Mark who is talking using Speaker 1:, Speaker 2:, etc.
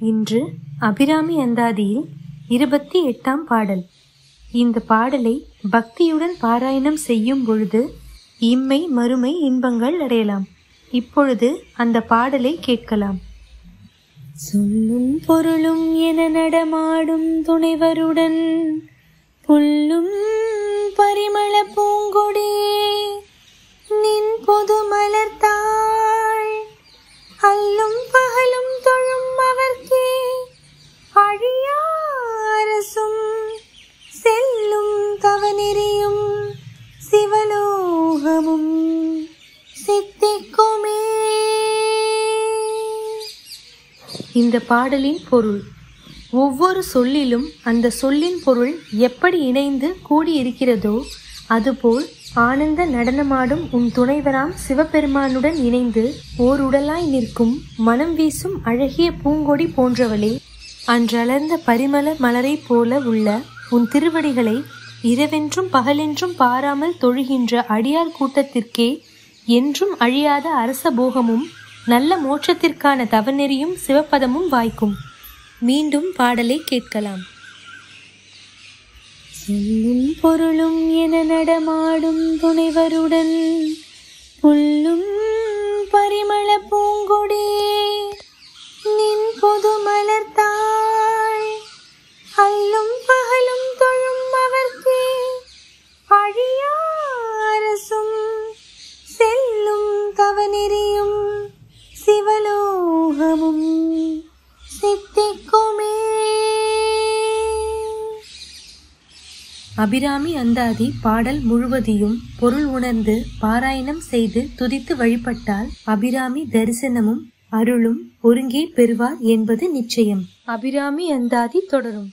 Speaker 1: இன்று அபிராமி அந்தாதியில் இருபத்தி எட்டாம் பாடல். இந்த பாடலை பக்தியுடன் பாராயணம் செய்யும் பொழுது இம்மை மறுமை இன்பங்கள் அடையலாம். இப்பொழுது அந்த பாடலை கேட்கலாம். சொல்லும் பொருளும் என நடமாடும் துணைவருடன் புல்லும் சிவலோகமும் சித்திக்குமே. இந்த பாடலின் பொருள் ஒவ்வொரு சொல்லிலும் அந்த சொல்லின் பொருள் எப்படி இணைந்து கூடியிருக்கிறதோ அதுபோல் ஆனந்த நடனமாடும் உன் துணைவராம் சிவபெருமானுடன் இணைந்து ஓர் உடலாய் நிற்கும் மனம் வீசும் அழகிய பூங்கொடி போன்றவளே அன்றளர்ந்த பரிமள மலரைப் போல உள்ள உன் திருவடிகளை இரவென்றும் பகலென்றும் பாராமல் தொழுகின்ற அடியார் கூட்டத்திற்கே என்றும் அழியாத அரச போகமும் நல்ல மோட்சத்திற்கான தவநெறியும் சிவப்பதமும் வாய்க்கும். மீண்டும் பாடலை கேட்கலாம். சொல்லும் பொருளும் என நடமாடும் துணைவருடன் அபிராமி அந்தாதி பாடல் முழுவதையும் பொருள் உணர்ந்து பாராயணம் செய்து துதித்து வழிபட்டால் அபிராமி தரிசனமும் அருளும் ஒருங்கே பெறுவார் என்பது நிச்சயம். அபிராமி அந்தாதி தொடரும்.